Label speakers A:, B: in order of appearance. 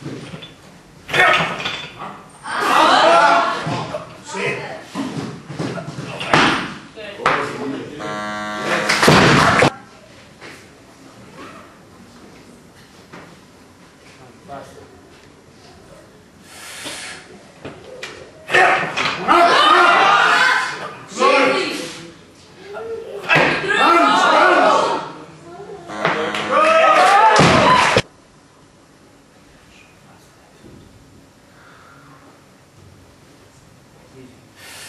A: 亮！啊！好！谁？对。
B: 嗯。